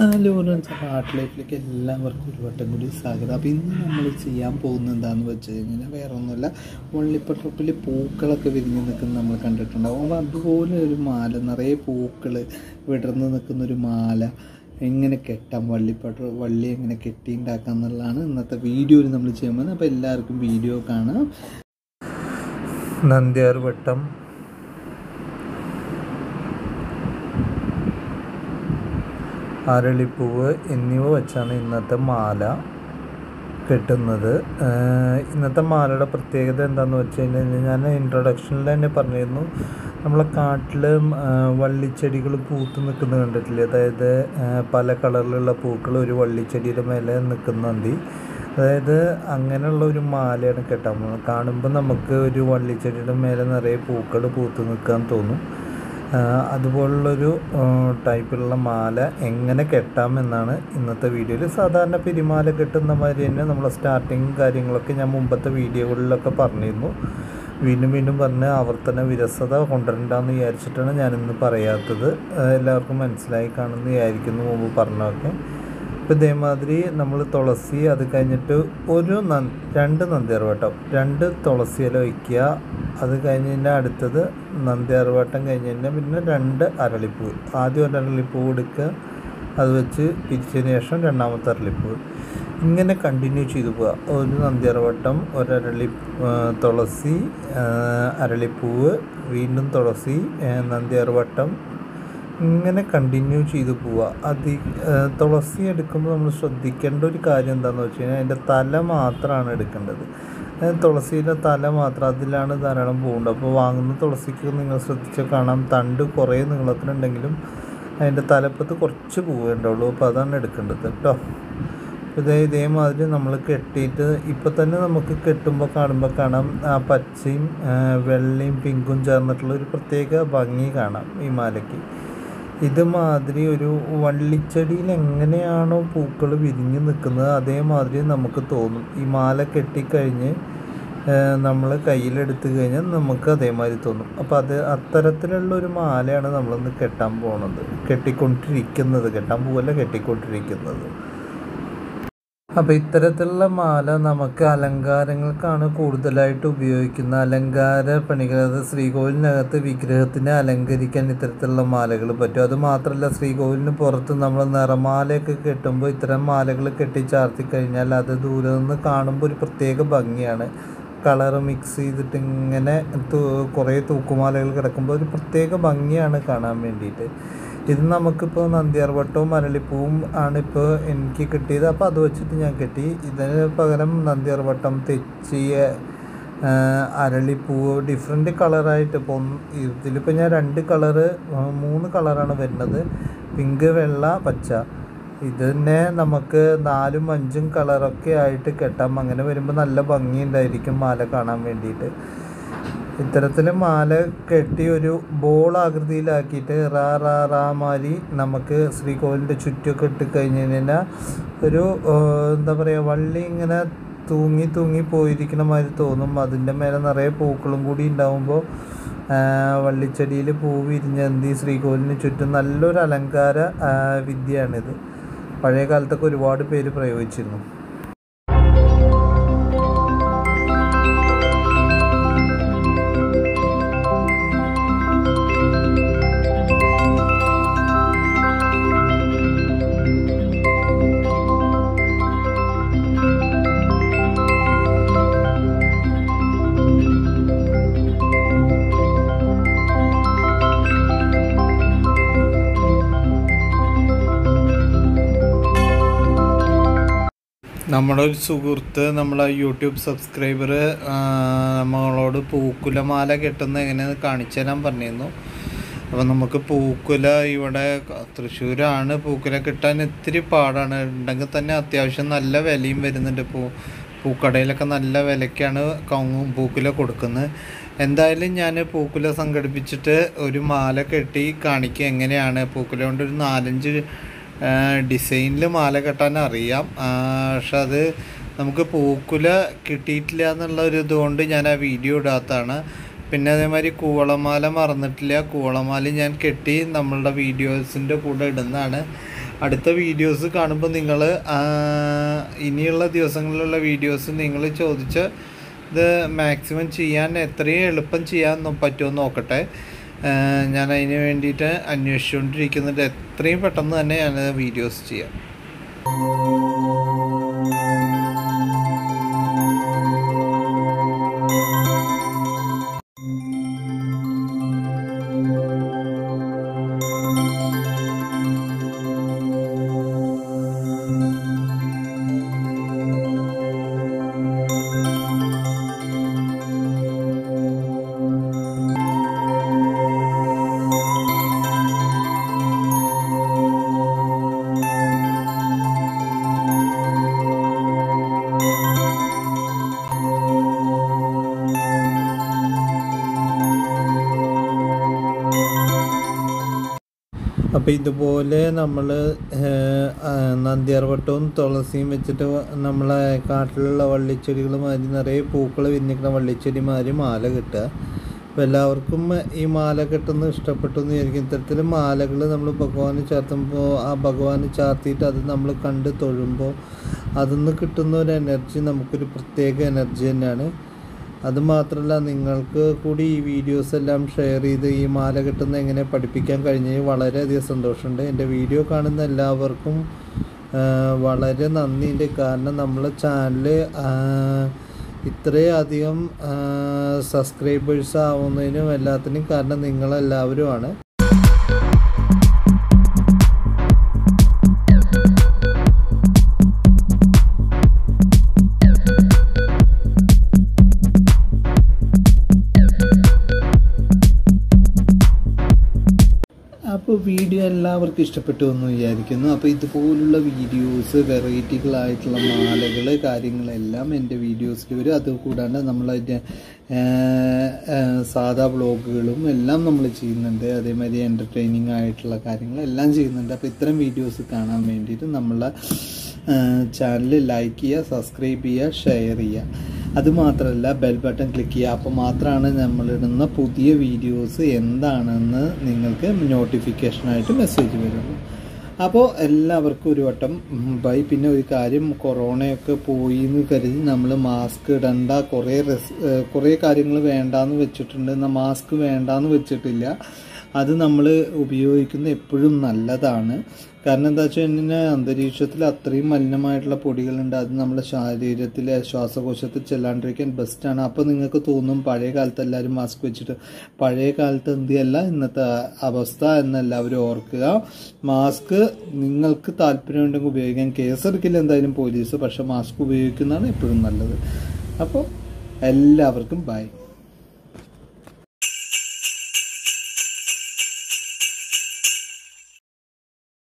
Hello friends എല്ലാവർക്കും ഒരു വട്ടം കൂടി സ്വാഗതം. അപ്പോൾ ഇന്ന് നമ്മൾ ചെയ്യാൻ പോകുന്നത് എന്താണെന്ന് വെച്ച് കഴിഞ്ഞാൽ വേറെ ഒന്നുമില്ല വള്ളിപ്പട്ടപ്പിൽ പൂക്കളൊക്കെ വിരിഞ്ഞ് നിൽക്കുന്നത് നമ്മൾ കണ്ടിട്ടുണ്ടാവും അപ്പോൾ അതുപോലെ ഒരു മാല നിറയെ പൂക്കൾ വിടർന്ന് നിൽക്കുന്ന ഒരു മാല എങ്ങനെ കെട്ടാം വള്ളിപ്പട്ട വള്ളി എങ്ങനെ കെട്ടി ഉണ്ടാക്കാം എന്നുള്ളതാണ് ഇന്നത്തെ വീഡിയോയിൽ നമ്മൾ ചെയ്യാൻ പോകുന്നത്. അപ്പോൾ എല്ലാവർക്കും വീഡിയോ കാണാം. നന്ദ്യാർ വട്ടം അരളിപ്പൂവ് എന്നിവ വെച്ചാണ് ഇന്നത്തെ മാല കെട്ടുന്നത്. ഇന്നത്തെ മാലയുടെ പ്രത്യേകത എന്താണെന്ന് വെച്ച് കഴിഞ്ഞാൽ ഞാൻ ഇൻട്രൊഡക്ഷനിൽ തന്നെ പറഞ്ഞിരുന്നു. നമ്മളെ കാട്ടിൽ വള്ളിച്ചെടികൾ പൂത്ത് നിൽക്കുന്നത് കണ്ടിട്ടില്ലേ? അതായത് പല കളറിലുള്ള പൂക്കൾ ഒരു വള്ളിച്ചെടിയുടെ മേലെ നിൽക്കുന്നുണ്ട്. അതായത് അങ്ങനെയുള്ള ഒരു മാലയാണ് കെട്ടാൻ പോകുന്നത്. കാണുമ്പോൾ നമുക്ക് ഒരു വള്ളിച്ചെടിയുടെ മേലെ നിറയെ പൂക്കൾ പൂത്ത് നിൽക്കാൻ തോന്നും. അതുപോലുള്ളൊരു ടൈപ്പിലുള്ള മാല എങ്ങനെ കെട്ടാമെന്നാണ് ഇന്നത്തെ വീഡിയോയിൽ സാധാരണ പെരുമാല കെട്ടുന്ന മാതിരി തന്നെ നമ്മൾ സ്റ്റാർട്ടിങ് കാര്യങ്ങളൊക്കെ ഞാൻ മുമ്പത്തെ വീഡിയോകളിലൊക്കെ പറഞ്ഞിരുന്നു. വീണ്ടും വീണ്ടും പറഞ്ഞ് ആവർത്തന വിരസത കൊണ്ടുവരണ്ടെന്ന് വിചാരിച്ചിട്ടാണ് ഞാനിന്ന് പറയാത്തത്. എല്ലാവർക്കും മനസ്സിലായി കാണുമെന്ന് വിചാരിക്കുന്നു മുമ്പ് പറഞ്ഞതൊക്കെ. അപ്പോൾ ഇതേമാതിരി നമ്മൾ തുളസി അത് കഴിഞ്ഞിട്ട് ഒരു ന രണ്ട് നന്ദിയാർവട്ടം. രണ്ട് തുളസി ഇല വയ്ക്കുക. അത് കഴിഞ്ഞ് കഴിഞ്ഞാൽ അടുത്തത് നന്ദിയാർവട്ടം കഴിഞ്ഞ് കഴിഞ്ഞാൽ പിന്നെ രണ്ട് അരളിപ്പൂ. ആദ്യം ഒരു അരളിപ്പൂ എടുക്കുക. അത് വെച്ച് പിരിച്ചതിന് ശേഷം രണ്ടാമത്തെ അരളിപ്പൂ. ഇങ്ങനെ കണ്ടിന്യൂ ചെയ്തു പോവുക. ഒരു നന്ദിയർവട്ടം ഒരരളി തുളസി അരളിപ്പൂവ് വീണ്ടും തുളസി നന്ദിയാർവട്ടം ഇങ്ങനെ കണ്ടിന്യൂ ചെയ്തു പോവുക അതി തുളസി എടുക്കുമ്പോൾ നമ്മൾ ശ്രദ്ധിക്കേണ്ട ഒരു കാര്യം എന്താണെന്ന് വെച്ച് കഴിഞ്ഞാൽ അതിന്റെ തല മാത്രമാണ് എടുക്കേണ്ടത്. തുളസിയുടെ തല മാത്രം അതിലാണ് ധാരാളം പൂവുണ്ട് അപ്പോൾ വാങ്ങുന്ന തുളസിക്ക് നിങ്ങൾ ശ്രദ്ധിച്ചാൽ കാണാം തണ്ട് കുറേ നീളത്തിലുണ്ടെങ്കിലും അതിന്റെ തലപ്പത്ത് കുറച്ച് പൂവേ ഉണ്ടാവുള്ളൂ അപ്പോൾ അതാണ് എടുക്കേണ്ടത് കേട്ടോ. ഇതേ ഇതേമാതിരി നമ്മൾ കെട്ടിയിട്ട് ഇപ്പം തന്നെ നമുക്ക് കെട്ടുമ്പോൾ കാണുമ്പോൾ കാണാം ആ പച്ചയും വെള്ളയും പിങ്കും ചേർന്നിട്ടുള്ള ഒരു പ്രത്യേക ഭംഗി കാണാം ഈ മാലയ്ക്ക്. ഇതുമാതിരി ഒരു വള്ളിച്ചെടിയിൽ എങ്ങനെയാണോ പൂക്കൾ വിരിഞ്ഞ് നിൽക്കുന്നത് അതേമാതിരി നമുക്ക് തോന്നും. ഈ മാല കെട്ടിക്കഴിഞ്ഞ് നമ്മൾ കയ്യിലെടുത്ത് കഴിഞ്ഞാൽ നമുക്ക് അതേമാതിരി തോന്നും. അപ്പോൾ അത് അത്തരത്തിലുള്ള ഒരു മാലയാണ് നമ്മളിന്ന് കെട്ടാൻ പോകുന്നത് കെട്ടിക്കൊണ്ടിരിക്കുന്നത് കെട്ടാൻ പോവല്ല കെട്ടിക്കൊണ്ടിരിക്കുന്നത്. അപ്പോൾ ഇത്തരത്തിലുള്ള മാല നമുക്ക് അലങ്കാരങ്ങൾക്കാണ് കൂടുതലായിട്ട് ഉപയോഗിക്കുന്നത്. അലങ്കാര പണികൾ അത് ശ്രീകോവിലിനകത്ത് വിഗ്രഹത്തിനെ അലങ്കരിക്കാൻ ഇത്തരത്തിലുള്ള മാലകൾ പറ്റും. അത് മാത്രമല്ല ശ്രീകോവിലിന് പുറത്ത് നമ്മൾ നിറമാലയൊക്കെ കെട്ടുമ്പോൾ ഇത്തരം മാലകൾ കെട്ടിച്ചാർത്തി കഴിഞ്ഞാൽ അത് ദൂരെ നിന്ന് കാണുമ്പോൾ ഒരു പ്രത്യേക ഭംഗിയാണ്. കളർ മിക്സ് ചെയ്തിട്ട് ഇങ്ങനെ കുറേ തൂക്കുമാലകൾ കിടക്കുമ്പോൾ ഒരു പ്രത്യേക ഭംഗിയാണ് കാണാൻ വേണ്ടിയിട്ട്. ഇത് നമുക്കിപ്പോൾ നന്ദിയാർവട്ടവും അരളിപ്പൂവും ആണ് ഇപ്പോൾ എനിക്ക് കിട്ടിയത്. അപ്പോൾ അത് വെച്ചിട്ട് ഞാൻ കെട്ടി. ഇതിന് പകരം നന്ദിയാർവട്ടം തെച്ചിയ അരളിപ്പൂവ് ഡിഫറെന്റ് കളറായിട്ട് ഇപ്പോൾ ഇതിലിപ്പോൾ ഞാൻ രണ്ട് കളറ് മൂന്ന് കളറാണ് വരുന്നത്. പിങ്ക് വെള്ള പച്ച. ഇത് തന്നെ നമുക്ക് നാലും അഞ്ചും കളറൊക്കെ ആയിട്ട് കെട്ടാം. അങ്ങനെ വരുമ്പോൾ നല്ല ഭംഗിയുണ്ടായിരിക്കും മാല കാണാൻ വേണ്ടിയിട്ട്. ഇത്തരത്തിൽ മാല കെട്ടി ഒരു ബോൾ ആകൃതിയിലാക്കിയിട്ട് റാ റാ റാ മാലി നമുക്ക് ശ്രീകോവിലിന്റെ ചുറ്റുമൊക്കെ ഇട്ട് കഴിഞ്ഞ് കഴിഞ്ഞാൽ ഒരു എന്താ പറയുക വള്ളി ഇങ്ങനെ തൂങ്ങി തൂങ്ങി പോയിരിക്കുന്ന മാതിരി തോന്നും. അതിന്റെ മേലെ നിറയെ പൂക്കളും കൂടി ഉണ്ടാകുമ്പോൾ വള്ളിച്ചെടിയിൽ പൂ വിരിഞ്ഞന്തി ശ്രീകോവിലിന് ചുറ്റും നല്ലൊരു അലങ്കാര വിദ്യയാണിത്. പഴയ കാലത്തൊക്കെ ഒരുപാട് പേര് പ്രയോഗിച്ചിരുന്നു. നമ്മുടെ ഒരു സുഹൃത്ത് നമ്മളെ യൂട്യൂബ് സബ്സ്ക്രൈബർ നമ്മളോട് പൂക്കുലമാല കെട്ടുന്ന എങ്ങനെയെന്ന് കാണിച്ചു തരാൻ പറഞ്ഞിരുന്നു. അപ്പോൾ നമുക്ക് പൂക്കുല ഇവിടെ തൃശ്ശൂരാണ്. പൂക്കുല കിട്ടാൻ ഇത്തിരി പാടാണ്. ഉണ്ടെങ്കിൽ തന്നെ അത്യാവശ്യം നല്ല വിലയും വരുന്നുണ്ട്. പൂ പൂക്കടയിലൊക്കെ നല്ല വിലയ്ക്കാണ് കൗങ്ങും പൂക്കുല കൊടുക്കുന്നത്. എന്തായാലും ഞാൻ പൂക്കുല സംഘടിപ്പിച്ചിട്ട് ഒരു മാല കെട്ടി കാണിക്കുക എങ്ങനെയാണ്. പൂക്കുല കൊണ്ട് ഒരു നാലഞ്ച് ഡിസൈനിൽ മാല കെട്ടാൻ അറിയാം. പക്ഷെ അത് നമുക്ക് പൂക്കുല കിട്ടിയിട്ടില്ല എന്നുള്ള ഒരു ഇതുകൊണ്ട് ഞാൻ ആ വീഡിയോ ഇടാത്തതാണ്. പിന്നെ അതേമാതിരി കൂവളമാല മറന്നിട്ടില്ല. കൂവളമാല ഞാൻ കെട്ടി നമ്മളുടെ വീഡിയോസിന്റെ കൂടെ ഇടുന്നതാണ്. അടുത്ത വീഡിയോസ് കാണുമ്പോൾ നിങ്ങൾ ഇനിയുള്ള ദിവസങ്ങളിലുള്ള വീഡിയോസ് നിങ്ങൾ ചോദിച്ച ഇത് മാക്സിമം ചെയ്യാൻ എത്രയും എളുപ്പം ചെയ്യാൻ പറ്റുമോ നോക്കട്ടെ. ഞാൻ അതിന് വേണ്ടിയിട്ട് അന്വേഷിച്ചുകൊണ്ടിരിക്കുന്നുണ്ട്. എത്രയും പെട്ടെന്ന് തന്നെ ഞാൻ വീഡിയോസ് ചെയ്യാം. അപ്പോൾ ഇതുപോലെ നമ്മൾ നന്ദ്യാർവട്ടവും തുളസിയും വെച്ചിട്ട് നമ്മളെ കാട്ടിലുള്ള വള്ളിച്ചെടികൾ മാതിരി നിറയെ പൂക്കൾ വിരിഞ്ഞിക്കുന്ന വള്ളിച്ചെടി മാതിരി മാല കിട്ടുക. അപ്പോൾ എല്ലാവർക്കും ഈ മാല കിട്ടുന്നത് ഇഷ്ടപ്പെട്ടു എന്ന് വിചാരിക്കും. ഇത്തരത്തിൽ മാലകൾ നമ്മൾ ഭഗവാന് ചാർത്തുമ്പോൾ ആ ഭഗവാന് ചാർത്തിയിട്ട് അത് നമ്മൾ കണ്ട് തൊഴുമ്പോൾ അതിൽ നിന്ന് കിട്ടുന്ന ഒരു എനർജി നമുക്കൊരു പ്രത്യേക എനർജി തന്നെയാണ്. അതുമാത്രമല്ല നിങ്ങൾക്ക് കൂടി ഈ വീഡിയോസ് എല്ലാം ഷെയർ ചെയ്ത് ഈ മാല കെട്ടുന്ന എങ്ങനെ പഠിപ്പിക്കാൻ കഴിഞ്ഞതിൽ വളരെയധികം സന്തോഷമുണ്ട്. എന്റെ വീഡിയോ കാണുന്ന എല്ലാവർക്കും വളരെ നന്ദിയുണ്ട്. കാരണം നമ്മളെ ചാനൽ ഇത്രയധികം സബ്സ്ക്രൈബേഴ്സ് ആവുന്നതിനും എല്ലാത്തിനും കാരണം നിങ്ങളെല്ലാവരുമാണ്. അപ്പോൾ വീഡിയോ എല്ലാവർക്കും ഇഷ്ടപ്പെട്ടു എന്ന് വിചാരിക്കുന്നു. അപ്പോൾ ഇതുപോലുള്ള വീഡിയോസ് വെറൈറ്റികളായിട്ടുള്ള മാലകൾ കാര്യങ്ങളെല്ലാം എന്റെ വീഡിയോസിൽ വരും. അതുകൂടാണ്ട് നമ്മൾ സാധാ വ്ളോഗുകളും എല്ലാം നമ്മൾ ചെയ്യുന്നുണ്ട്. അതേമാതിരി എന്റർടൈനിങ് ആയിട്ടുള്ള കാര്യങ്ങളെല്ലാം ചെയ്യുന്നുണ്ട്. അപ്പോൾ ഇത്തരം വീഡിയോസ് കാണാൻ വേണ്ടിയിട്ട് നമ്മളെ ചാനൽ ലൈക്ക് ചെയ്യുക സബ്സ്ക്രൈബ് ചെയ്യുക ഷെയർ ചെയ്യുക. അതുമാത്രമല്ല ബെൽ ബട്ടൺ ക്ലിക്ക് ചെയ്യുക. അപ്പോൾ മാത്രമാണ് നമ്മളിടുന്ന പുതിയ വീഡിയോസ് എന്താണെന്ന് നിങ്ങൾക്ക് നോട്ടിഫിക്കേഷനായിട്ട് മെസ്സേജ് വരുള്ളൂ അപ്പോൾ എല്ലാവർക്കും ഒരു വട്ടം ബൈ പിന്നെ ഒരു കാര്യം കൊറോണയൊക്കെ പോയി എന്ന് കരുതി നമ്മൾ മാസ്ക് ഇടണ്ട. കുറേ കുറേ കാര്യങ്ങൾ വേണ്ടാന്ന് വെച്ചിട്ടുണ്ട്. എന്നാൽ മാസ്ക് വേണ്ടാന്ന് വെച്ചിട്ടില്ല. അത് നമ്മൾ ഉപയോഗിക്കുന്ന എപ്പോഴും നല്ലതാണ്. കാരണം എന്താ വെച്ച് കഴിഞ്ഞാൽ അന്തരീക്ഷത്തിൽ അത്രയും മലിനമായിട്ടുള്ള പൊടികളുണ്ട്. അത് നമ്മുടെ ശരീരത്തിലെ ശ്വാസകോശത്തിൽ ചെല്ലാണ്ടിരിക്കാൻ ബെസ്റ്റാണ് അപ്പോൾ നിങ്ങൾക്ക് തോന്നും പഴയ കാലത്ത് എല്ലാവരും മാസ്ക് വെച്ചിട്ട് പഴയ കാലത്ത് എന്തിയല്ല ഇന്നത്തെ അവസ്ഥ എന്നെല്ലാവരും ഓർക്കുക. മാസ്ക് നിങ്ങൾക്ക് താല്പര്യമുണ്ടെങ്കിൽ ഉപയോഗിക്കാൻ. കേസെടുക്കില്ല എന്തായാലും പോലീസ് പക്ഷേ മാസ്ക് ഉപയോഗിക്കുന്നതാണ് എപ്പോഴും നല്ലത്. അപ്പോൾ എല്ലാവർക്കും ബൈ